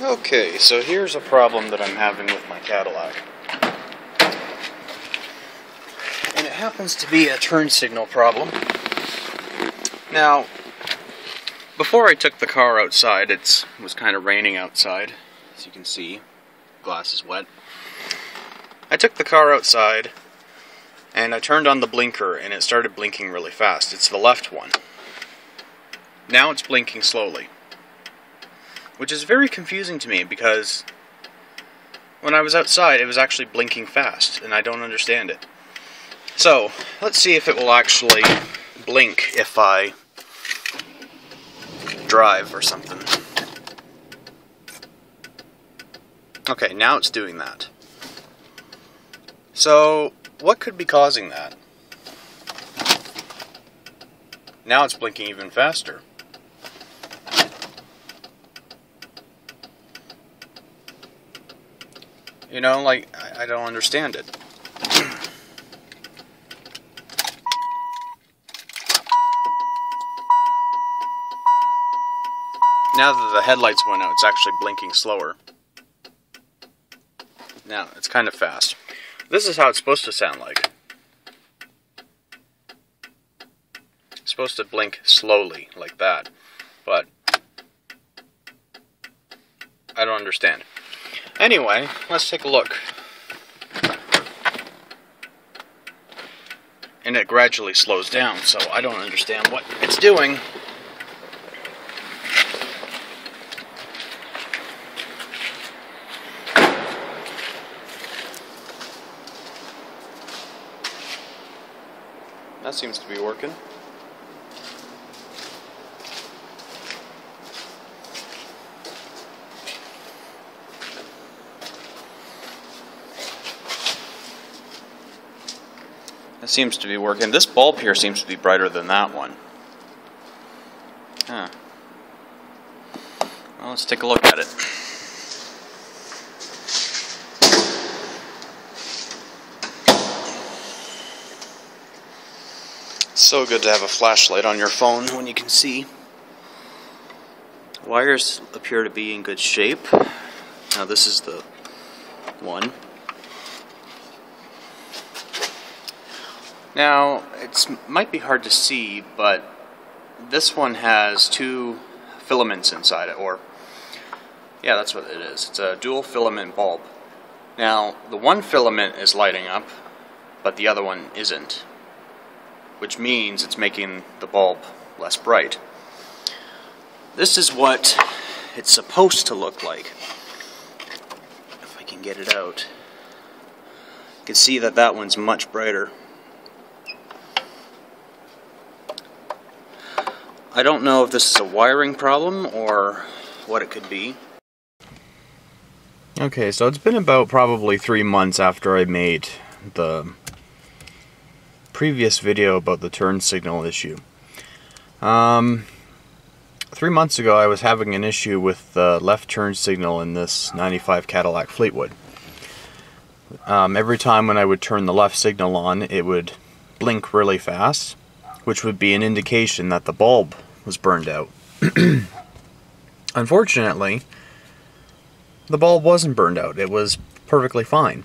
Okay, so here's a problem that I'm having with my Cadillac. And it happens to be a turn signal problem. Now, before I took the car outside, it was kind of raining outside, as you can see. Glass is wet. I took the car outside, and I turned on the blinker, and it started blinking really fast. It's the left one. Now it's blinking slowly. Which is very confusing to me, because when I was outside, it was actually blinking fast, and I don't understand it. So, let's see if it will actually blink if I drive or something. Okay, now it's doing that. So, what could be causing that? Now it's blinking even faster. You know, like, I, I don't understand it. Now that the headlights went out, it's actually blinking slower. Now, it's kind of fast. This is how it's supposed to sound like. It's supposed to blink slowly, like that. But, I don't understand. Anyway, let's take a look. And it gradually slows down, so I don't understand what it's doing. That seems to be working. Seems to be working. This bulb here seems to be brighter than that one. Huh. Well, let's take a look at it. so good to have a flashlight on your phone when you can see. Wires appear to be in good shape. Now this is the one. Now, it might be hard to see, but this one has two filaments inside it, or yeah, that's what it is. It's a dual filament bulb. Now, the one filament is lighting up, but the other one isn't which means it's making the bulb less bright. This is what it's supposed to look like. If I can get it out. You can see that that one's much brighter. I don't know if this is a wiring problem or what it could be. Okay, so it's been about probably three months after I made the previous video about the turn signal issue. Um, three months ago I was having an issue with the left turn signal in this 95 Cadillac Fleetwood. Um, every time when I would turn the left signal on it would blink really fast which would be an indication that the bulb was burned out. Unfortunately, the bulb wasn't burned out. It was perfectly fine.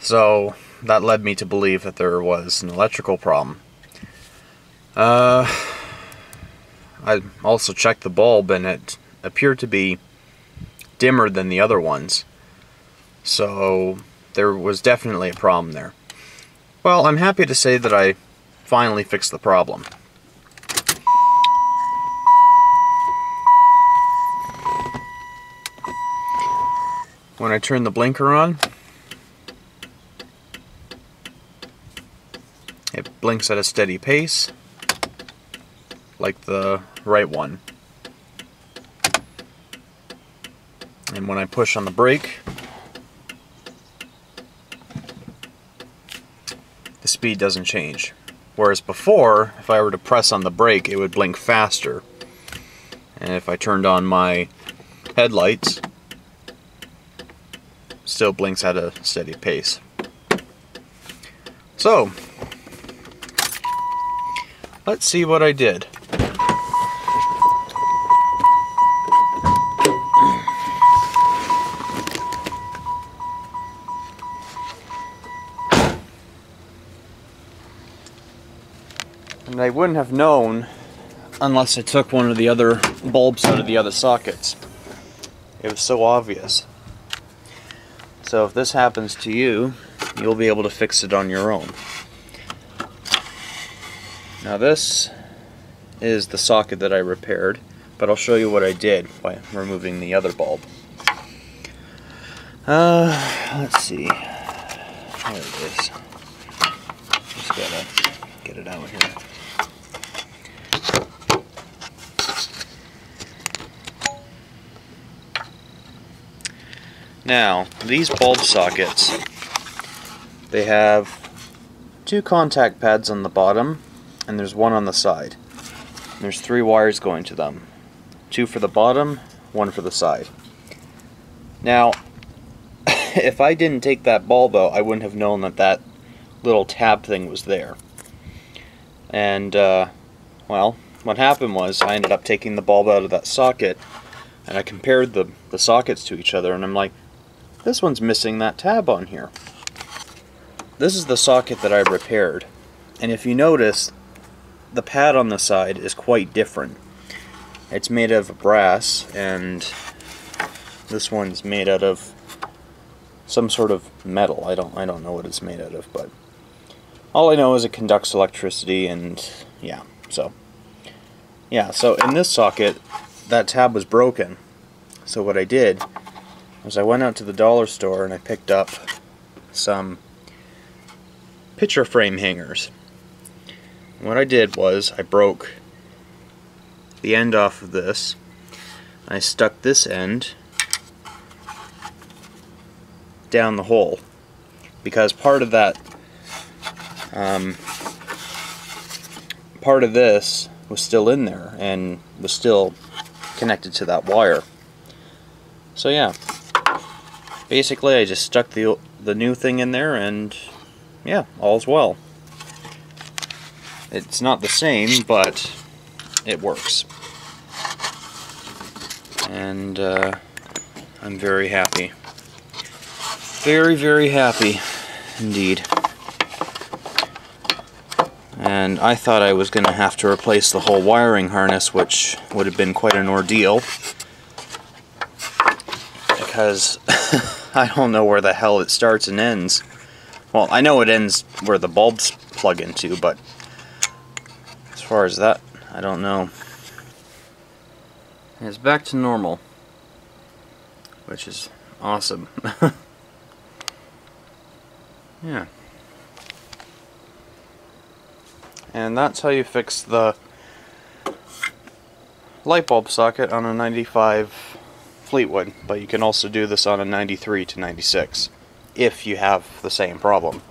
So that led me to believe that there was an electrical problem. Uh, I also checked the bulb and it appeared to be dimmer than the other ones. So there was definitely a problem there. Well, I'm happy to say that I finally fixed the problem. When I turn the blinker on, It blinks at a steady pace, like the right one. And when I push on the brake, the speed doesn't change. Whereas before, if I were to press on the brake, it would blink faster. And if I turned on my headlights, still blinks at a steady pace. So, let's see what I did. And I wouldn't have known unless I took one of the other bulbs out of the other sockets. It was so obvious. So if this happens to you, you'll be able to fix it on your own. Now this is the socket that I repaired, but I'll show you what I did by removing the other bulb. Uh, let's see. There it is. Just gotta get it out here. Now, these bulb sockets, they have two contact pads on the bottom, and there's one on the side. There's three wires going to them. Two for the bottom, one for the side. Now, if I didn't take that bulb out, I wouldn't have known that that little tab thing was there. And, uh, well, what happened was I ended up taking the bulb out of that socket, and I compared the, the sockets to each other, and I'm like, this one's missing that tab on here. This is the socket that I repaired. And if you notice, the pad on the side is quite different. It's made of brass and this one's made out of some sort of metal. I don't I don't know what it's made out of, but all I know is it conducts electricity and yeah, so yeah, so in this socket that tab was broken. So what I did was I went out to the dollar store and I picked up some picture frame hangers. what I did was I broke the end off of this. I stuck this end down the hole because part of that um, part of this was still in there and was still connected to that wire. So yeah, basically I just stuck the, the new thing in there and yeah, all's well. It's not the same, but it works. And uh, I'm very happy. Very, very happy indeed. And I thought I was going to have to replace the whole wiring harness, which would have been quite an ordeal. Because I don't know where the hell it starts and ends. Well, I know it ends where the bulbs plug into, but as far as that, I don't know. It's back to normal, which is awesome. yeah. And that's how you fix the light bulb socket on a 95 Fleetwood, but you can also do this on a 93 to 96 if you have the same problem.